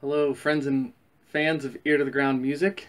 Hello, friends and fans of Ear to the Ground Music.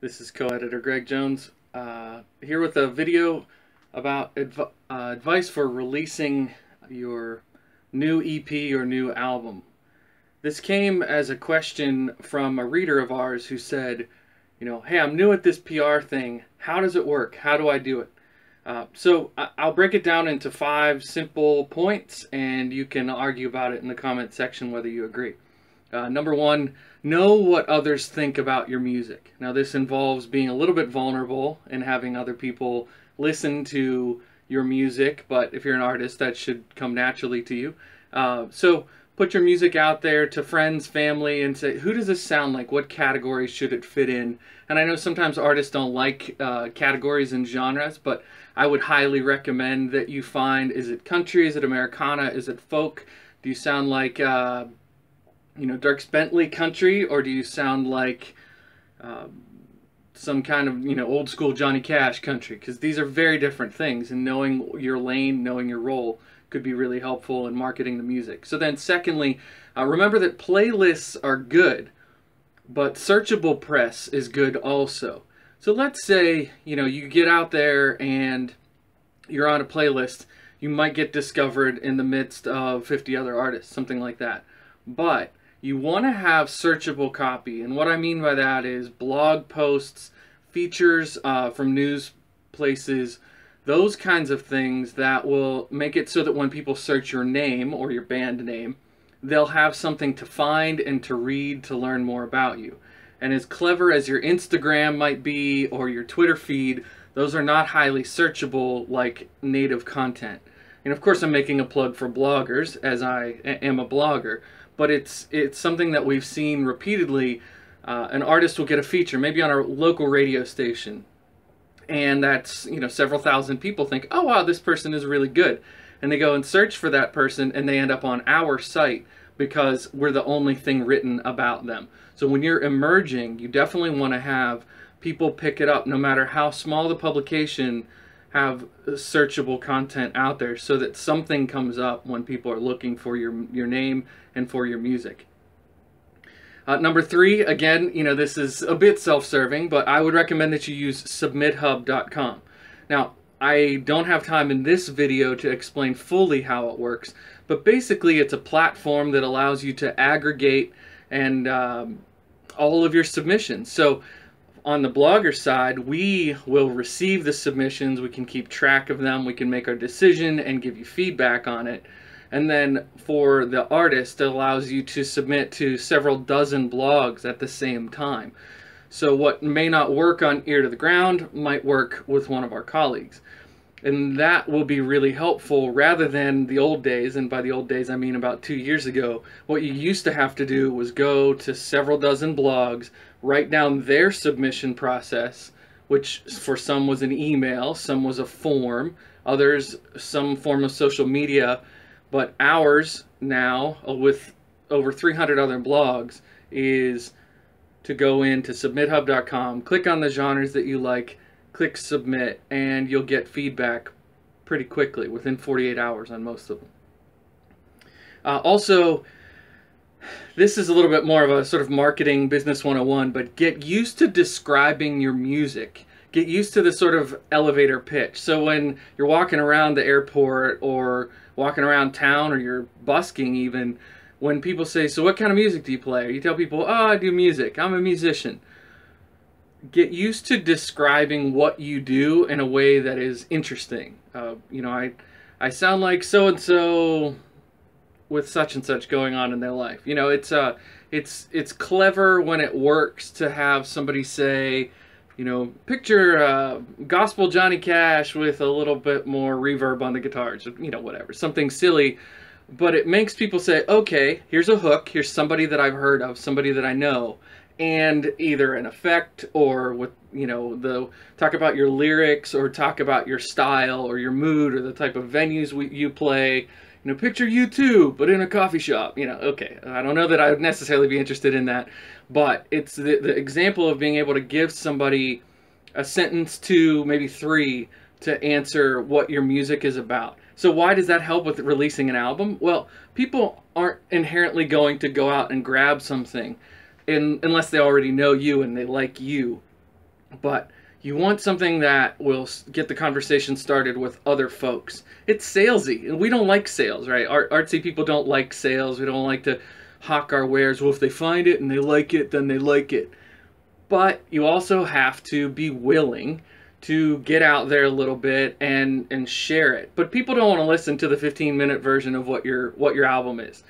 This is co-editor Greg Jones uh, here with a video about adv uh, advice for releasing your new EP or new album. This came as a question from a reader of ours who said, you know, hey, I'm new at this PR thing. How does it work? How do I do it? Uh, so I'll break it down into five simple points and you can argue about it in the comment section whether you agree. Uh, number one, know what others think about your music. Now, this involves being a little bit vulnerable and having other people listen to your music, but if you're an artist, that should come naturally to you. Uh, so, put your music out there to friends, family, and say, who does this sound like? What category should it fit in? And I know sometimes artists don't like uh, categories and genres, but I would highly recommend that you find is it country, is it Americana, is it folk? Do you sound like uh, you know, Dierks Bentley country, or do you sound like uh, some kind of, you know, old school Johnny Cash country? Because these are very different things, and knowing your lane, knowing your role could be really helpful in marketing the music. So then, secondly, uh, remember that playlists are good, but searchable press is good also. So let's say, you know, you get out there and you're on a playlist, you might get discovered in the midst of 50 other artists, something like that. But you want to have searchable copy. And what I mean by that is blog posts, features uh, from news places, those kinds of things that will make it so that when people search your name or your band name, they'll have something to find and to read to learn more about you. And as clever as your Instagram might be or your Twitter feed, those are not highly searchable like native content. And of course, I'm making a plug for bloggers as I am a blogger but it's it's something that we've seen repeatedly. Uh, an artist will get a feature, maybe on a local radio station, and that's you know several thousand people think, oh wow, this person is really good, and they go and search for that person, and they end up on our site because we're the only thing written about them. So when you're emerging, you definitely want to have people pick it up, no matter how small the publication have searchable content out there so that something comes up when people are looking for your your name and for your music. Uh, number three, again, you know, this is a bit self-serving, but I would recommend that you use submithub.com. Now, I don't have time in this video to explain fully how it works, but basically it's a platform that allows you to aggregate and um, all of your submissions. So on the blogger side, we will receive the submissions, we can keep track of them, we can make our decision and give you feedback on it. And then for the artist, it allows you to submit to several dozen blogs at the same time. So what may not work on Ear to the Ground might work with one of our colleagues. And that will be really helpful rather than the old days, and by the old days I mean about two years ago, what you used to have to do was go to several dozen blogs, write down their submission process, which for some was an email, some was a form, others some form of social media, but ours now, uh, with over 300 other blogs, is to go into submithub.com, click on the genres that you like, click submit, and you'll get feedback pretty quickly, within 48 hours on most of them. Uh, also, this is a little bit more of a sort of marketing business 101, but get used to describing your music. Get used to the sort of elevator pitch. So when you're walking around the airport or walking around town or you're busking even, when people say, so what kind of music do you play? You tell people, oh, I do music. I'm a musician. Get used to describing what you do in a way that is interesting. Uh, you know, I, I sound like so-and-so with such and such going on in their life. You know, it's uh, it's it's clever when it works to have somebody say, you know, picture uh, gospel Johnny Cash with a little bit more reverb on the guitars, you know, whatever, something silly. But it makes people say, okay, here's a hook, here's somebody that I've heard of, somebody that I know, and either an effect or with you know the talk about your lyrics or talk about your style or your mood or the type of venues we, you play you know, picture U2, but in a coffee shop. You know, okay, I don't know that I would necessarily be interested in that, but it's the, the example of being able to give somebody a sentence to maybe three to answer what your music is about. So why does that help with releasing an album? Well, people aren't inherently going to go out and grab something in, unless they already know you and they like you. But you want something that will get the conversation started with other folks. It's salesy, and we don't like sales, right? Art, artsy people don't like sales. We don't like to hawk our wares. Well, if they find it and they like it, then they like it. But you also have to be willing to get out there a little bit and and share it. But people don't want to listen to the 15 minute version of what your what your album is.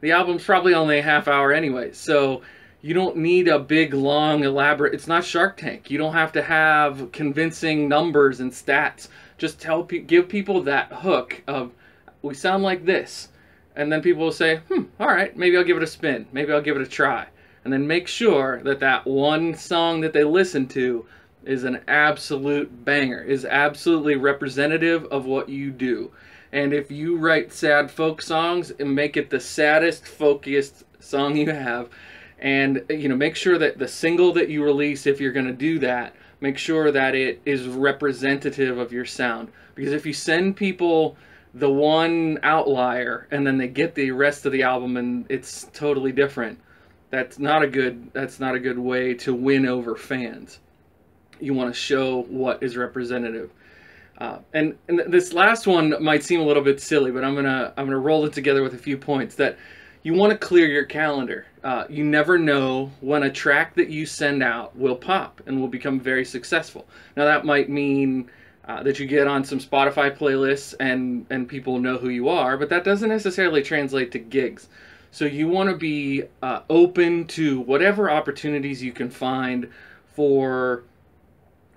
The album's probably only a half hour anyway. So you don't need a big long elaborate it's not Shark Tank. You don't have to have convincing numbers and stats. Just tell give people that hook of we sound like this. And then people will say, "Hmm, all right, maybe I'll give it a spin. Maybe I'll give it a try." And then make sure that that one song that they listen to is an absolute banger, is absolutely representative of what you do. And if you write sad folk songs and make it the saddest, folkiest song you have, and you know, make sure that the single that you release, if you're going to do that, make sure that it is representative of your sound. Because if you send people the one outlier and then they get the rest of the album and it's totally different, that's not a good that's not a good way to win over fans you want to show what is representative. Uh, and, and this last one might seem a little bit silly, but I'm gonna I'm gonna roll it together with a few points that you want to clear your calendar. Uh, you never know when a track that you send out will pop and will become very successful. Now that might mean uh, that you get on some Spotify playlists and and people know who you are, but that doesn't necessarily translate to gigs. So you want to be uh, open to whatever opportunities you can find for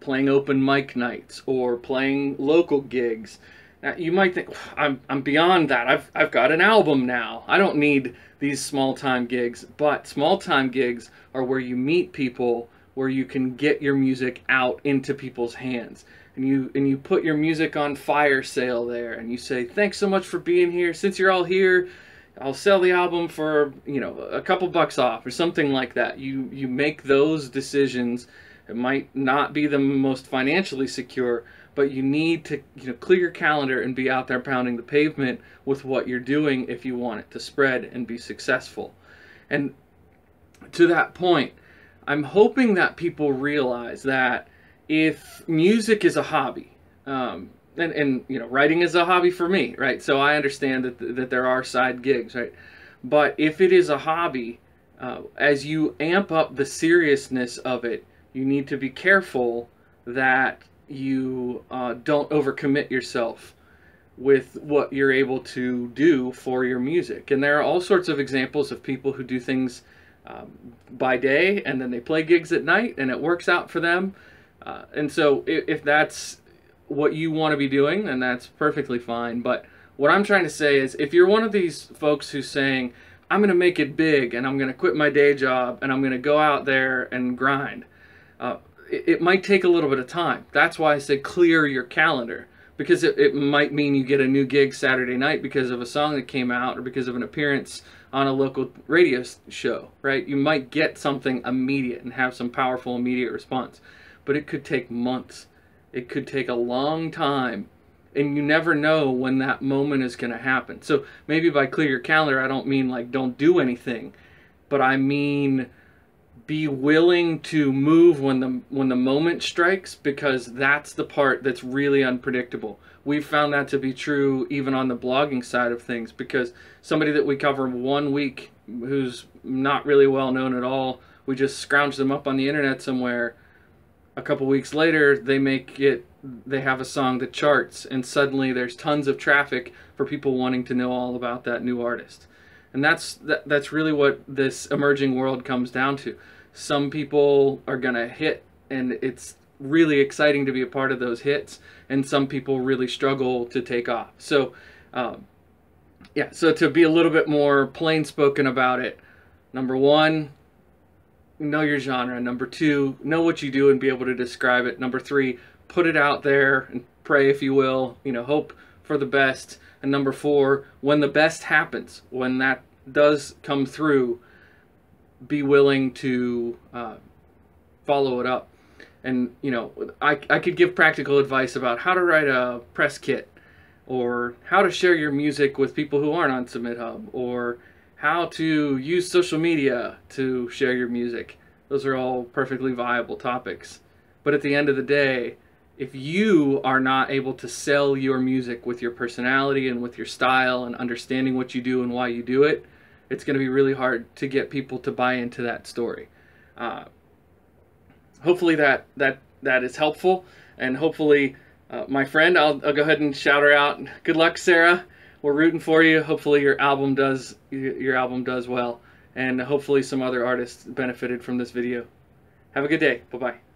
playing open mic nights or playing local gigs. Now, you might think I'm I'm beyond that. I've I've got an album now. I don't need these small time gigs. But small time gigs are where you meet people, where you can get your music out into people's hands. And you and you put your music on fire sale there and you say, "Thanks so much for being here. Since you're all here, I'll sell the album for, you know, a couple bucks off or something like that." You you make those decisions it might not be the most financially secure, but you need to you know clear your calendar and be out there pounding the pavement with what you're doing if you want it to spread and be successful. And to that point, I'm hoping that people realize that if music is a hobby, um, and, and you know writing is a hobby for me, right? So I understand that that there are side gigs, right? But if it is a hobby, uh, as you amp up the seriousness of it, you need to be careful that you uh, don't overcommit yourself with what you're able to do for your music. And there are all sorts of examples of people who do things um, by day and then they play gigs at night and it works out for them. Uh, and so if, if that's what you want to be doing, then that's perfectly fine. But what I'm trying to say is if you're one of these folks who's saying, I'm going to make it big and I'm going to quit my day job and I'm going to go out there and grind uh, it, might take a little bit of time. That's why I said clear your calendar because it, it might mean you get a new gig Saturday night because of a song that came out or because of an appearance on a local radio show, right? You might get something immediate and have some powerful immediate response, but it could take months. It could take a long time and you never know when that moment is going to happen. So maybe by clear your calendar, I don't mean like don't do anything, but I mean be willing to move when the when the moment strikes because that's the part that's really unpredictable. We've found that to be true even on the blogging side of things because somebody that we cover one week who's not really well known at all, we just scrounge them up on the internet somewhere. A couple weeks later, they make it they have a song that charts and suddenly there's tons of traffic for people wanting to know all about that new artist. And that's that, that's really what this emerging world comes down to some people are going to hit and it's really exciting to be a part of those hits and some people really struggle to take off. So um, yeah so to be a little bit more plain spoken about it number one know your genre. Number two know what you do and be able to describe it. Number three put it out there and pray if you will you know hope for the best. And number four when the best happens when that does come through be willing to uh, follow it up. And, you know, I, I could give practical advice about how to write a press kit or how to share your music with people who aren't on Submit Hub, or how to use social media to share your music. Those are all perfectly viable topics. But at the end of the day, if you are not able to sell your music with your personality and with your style and understanding what you do and why you do it, it's going to be really hard to get people to buy into that story. Uh, hopefully that that that is helpful, and hopefully, uh, my friend, I'll, I'll go ahead and shout her out. Good luck, Sarah. We're rooting for you. Hopefully your album does your album does well, and hopefully some other artists benefited from this video. Have a good day. Bye bye.